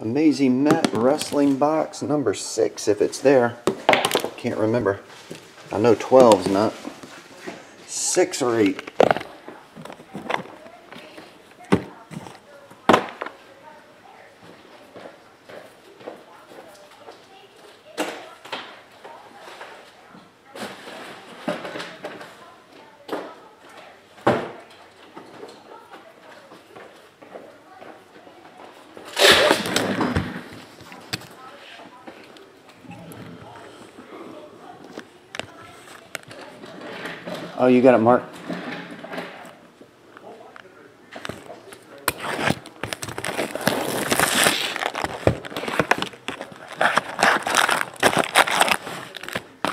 Amazing Met Wrestling Box number six, if it's there. Can't remember. I know 12's not. Six or eight. Oh, you got it, Mark.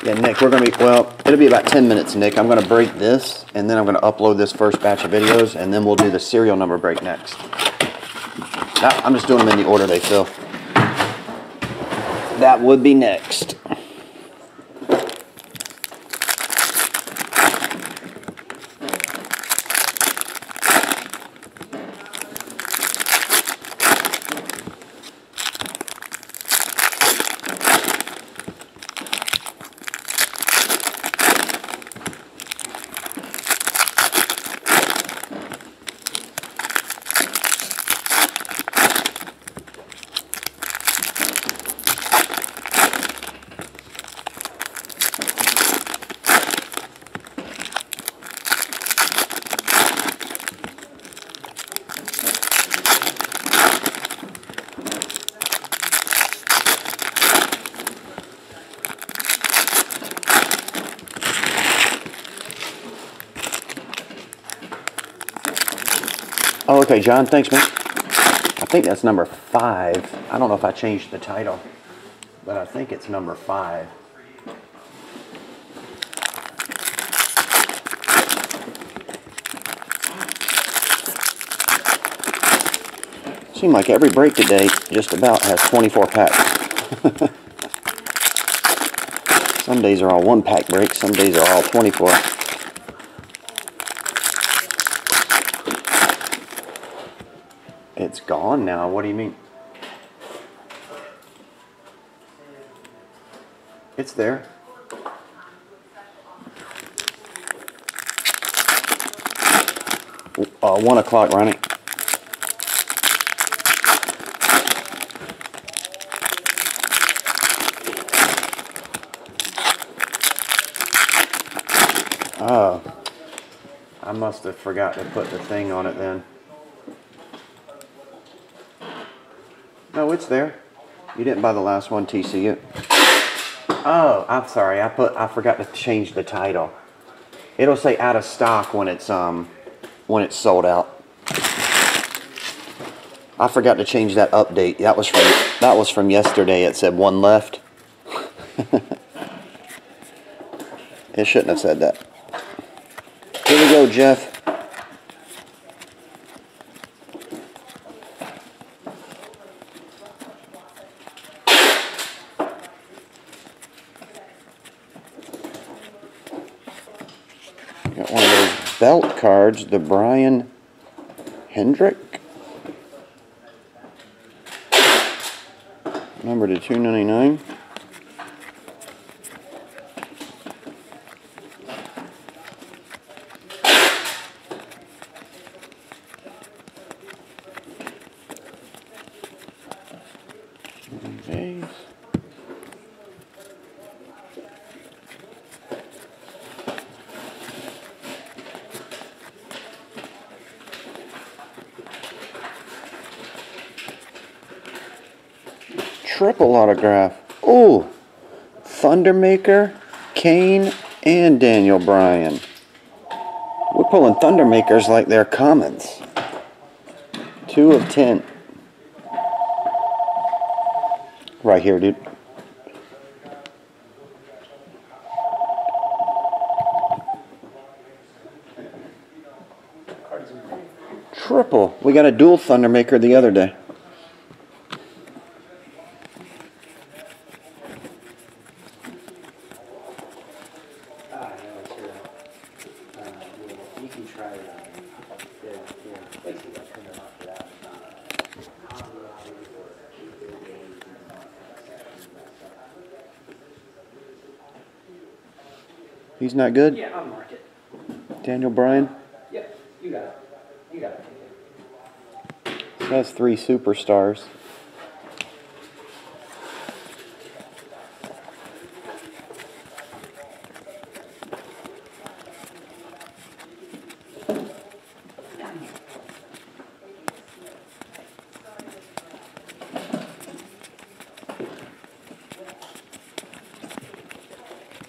Yeah, Nick, we're gonna be, well, it'll be about ten minutes, Nick. I'm gonna break this, and then I'm gonna upload this first batch of videos, and then we'll do the serial number break next. I'm just doing them in the order they fill. That would be next. Oh, okay, John, thanks, man. I think that's number five. I don't know if I changed the title, but I think it's number five. Seemed like every break today just about has 24 packs. some days are all one pack breaks, some days are all 24. Now. What do you mean? It's there. Uh, one o'clock, Ronnie. Oh, I must have forgot to put the thing on it then. It's there. You didn't buy the last one, TCU. Oh, I'm sorry. I put. I forgot to change the title. It'll say out of stock when it's um when it's sold out. I forgot to change that update. That was from that was from yesterday. It said one left. it shouldn't have said that. Here we go, Jeff. Got belt cards, the Brian Kendrick. Number to 299. Triple autograph. Ooh. Undertaker, Kane, and Daniel Bryan. We're pulling Undertakers like they're commons. Two of ten. Right here, dude. Triple. We got a dual Undertaker the other day. Ah, no, sure. Uh, yeah, you can try that. Yeah, yeah, basically, I turned it off for that. He's not good? Yeah, I'll mark it. Daniel Bryan? Yep, you got it. You got it. That's three superstars.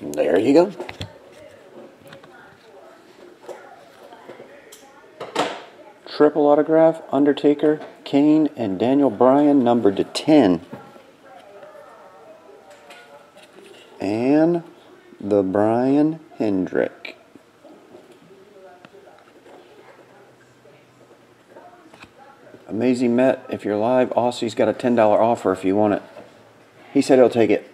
There you go. Triple autograph, Undertaker, Kane, and Daniel Bryan, numbered to 10. And the Brian Kendrick. Amazing Met, if you're live, Aussie's got a $10 offer if you want it. He said he'll take it.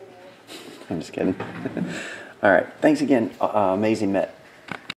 I'm just kidding. All right. Thanks again, uh, uh, Amazing Met.